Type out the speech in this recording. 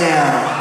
Now.